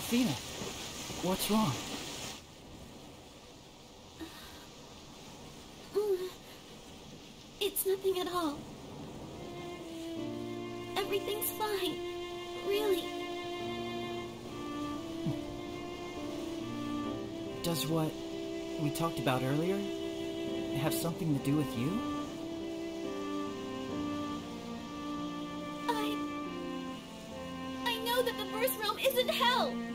Alfina, what's wrong? It's nothing at all. Everything's fine. Really. Does what we talked about earlier have something to do with you? I. I know that the first realm isn't hell!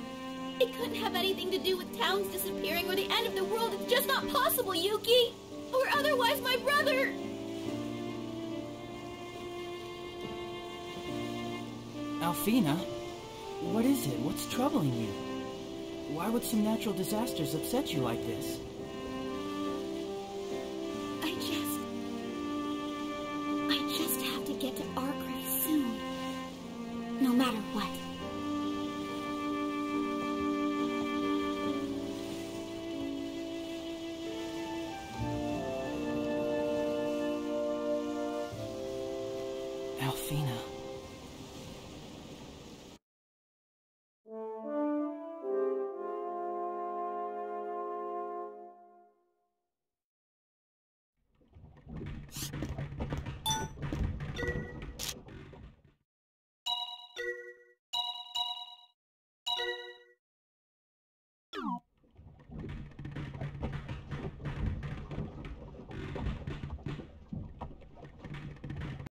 It couldn't have anything to do with towns disappearing or the end of the world. It's just not possible, Yuki! Or otherwise, my brother! Alfina, what is it? What's troubling you? Why would some natural disasters upset you like this? Alfina.